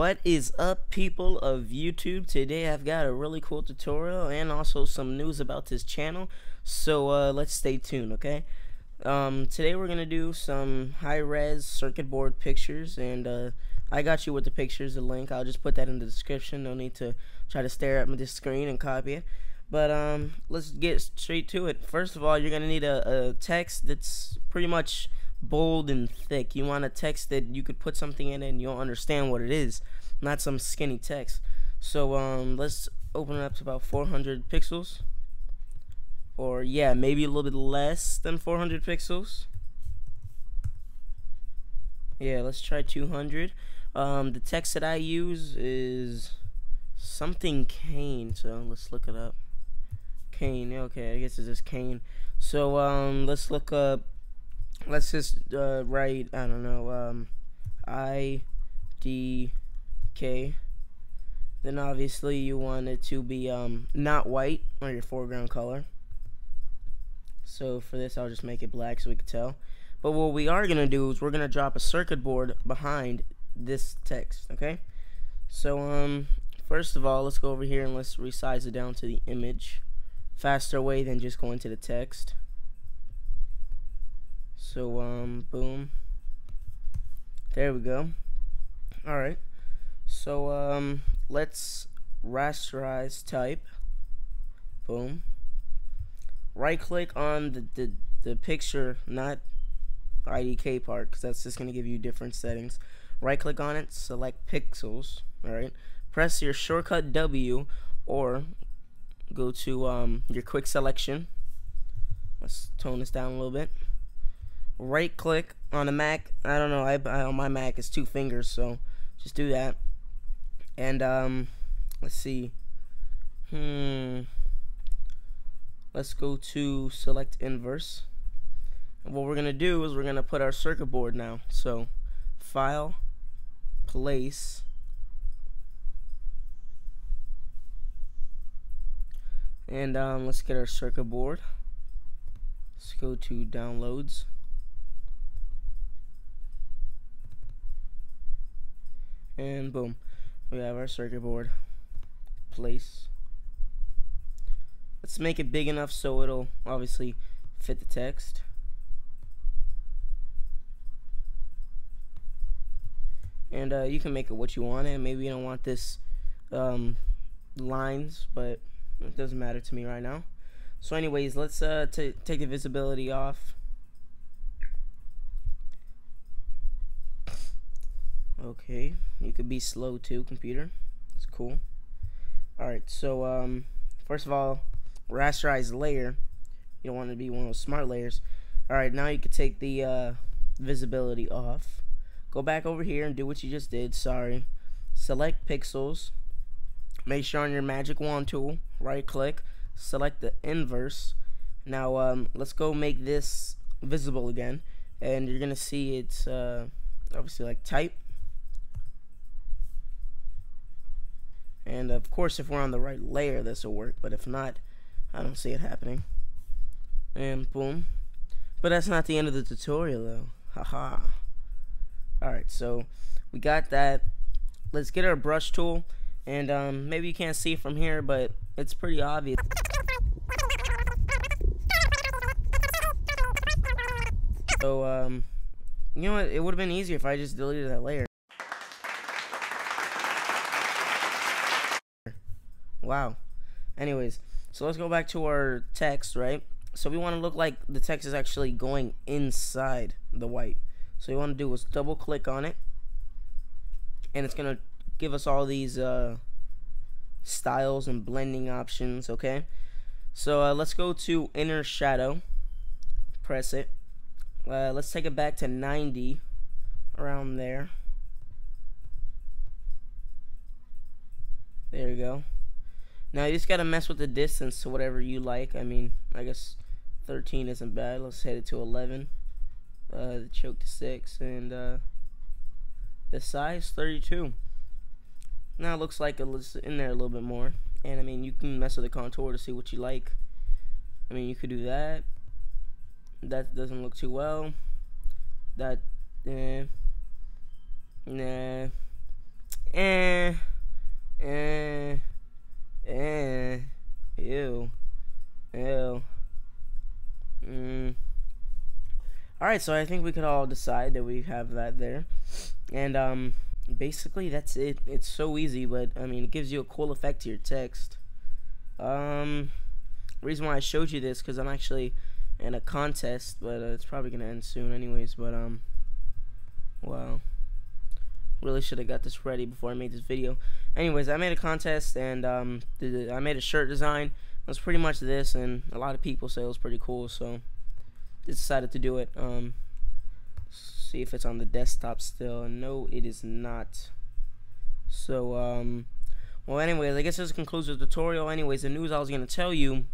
What is up people of YouTube? Today I've got a really cool tutorial and also some news about this channel. So uh, let's stay tuned, okay? Um, today we're going to do some high-res circuit board pictures and uh, I got you with the pictures, the link. I'll just put that in the description. No need to try to stare at the screen and copy it. But um, let's get straight to it. First of all, you're going to need a, a text that's pretty much bold and thick. You want a text that you could put something in it and you'll understand what it is, not some skinny text. So um, let's open it up to about 400 pixels. Or yeah, maybe a little bit less than 400 pixels. Yeah, let's try 200. Um, the text that I use is something Kane, so let's look it up. Kane, okay, I guess it's just Kane. So um, let's look up let's just uh, write I don't know um, I D K. Then obviously you want it to be um, not white or your foreground color. So for this I'll just make it black so we can tell. But what we are gonna do is we're gonna drop a circuit board behind this text okay? So um first of all let's go over here and let's resize it down to the image faster way than just going to the text so, um, boom. There we go. Alright. So, um, let's rasterize type. Boom. Right click on the, the, the picture, not IDK part, because that's just going to give you different settings. Right click on it, select pixels. Alright. Press your shortcut W or go to um, your quick selection. Let's tone this down a little bit right click on a Mac. I don't know. I, I, on my Mac it's two fingers, so just do that. And um, let's see. Hmm. Let's go to select inverse. And what we're gonna do is we're gonna put our circuit board now. So, file, place. And um, let's get our circuit board. Let's go to downloads. And boom. We have our circuit board place. Let's make it big enough so it'll obviously fit the text. And uh, you can make it what you want and maybe you don't want this um, lines but it doesn't matter to me right now. So anyways let's uh, take the visibility off Okay, you could be slow too, computer. It's cool. Alright, so um, first of all, rasterize layer. You don't want to be one of those smart layers. Alright, now you can take the uh, visibility off. Go back over here and do what you just did. Sorry. Select pixels. Make sure on your magic wand tool, right click, select the inverse. Now um, let's go make this visible again. And you're going to see it's uh, obviously like type And of course, if we're on the right layer, this will work. But if not, I don't see it happening. And boom. But that's not the end of the tutorial, though. Haha. Alright, so we got that. Let's get our brush tool. And um, maybe you can't see from here, but it's pretty obvious. So, um, you know what? It would have been easier if I just deleted that layer. Wow. Anyways, so let's go back to our text, right? So we want to look like the text is actually going inside the white. So you want to do is double click on it. And it's going to give us all these uh, styles and blending options, okay? So uh, let's go to inner shadow. Press it. Uh, let's take it back to 90 around there. There you go. Now you just gotta mess with the distance to whatever you like. I mean, I guess 13 isn't bad. Let's set it to 11. Uh, the choke to 6 and uh, the size 32. Now it looks like it's in there a little bit more. And I mean, you can mess with the contour to see what you like. I mean, you could do that. That doesn't look too well. That, eh, nah. eh, eh, eh, ew, ew. Mm. All right, so I think we could all decide that we have that there, and um, basically that's it. It's so easy, but I mean, it gives you a cool effect to your text. Um, reason why I showed you this because I'm actually in a contest, but uh, it's probably gonna end soon, anyways. But um, well, really should have got this ready before I made this video. Anyways, I made a contest and um, I made a shirt design. It was pretty much this, and a lot of people said it was pretty cool, so decided to do it. Um, see if it's on the desktop still. No, it is not. So um, well, anyways, I guess this concludes the tutorial. Anyways, the news I was gonna tell you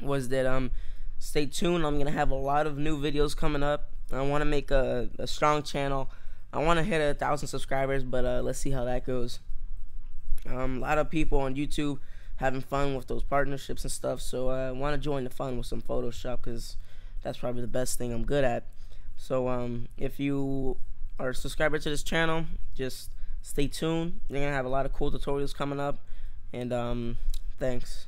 was that um, stay tuned. I'm gonna have a lot of new videos coming up. I want to make a, a strong channel. I want to hit a thousand subscribers, but uh, let's see how that goes. Um, a lot of people on YouTube having fun with those partnerships and stuff, so uh, I want to join the fun with some Photoshop because that's probably the best thing I'm good at. So um, if you are a subscriber to this channel, just stay tuned. You're gonna have a lot of cool tutorials coming up, and um, thanks.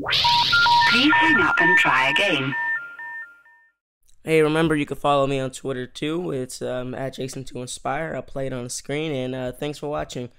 Please hang up and try again. Hey, remember you can follow me on Twitter too. It's um, at JasonTooInspire. I'll play it on the screen, and uh, thanks for watching.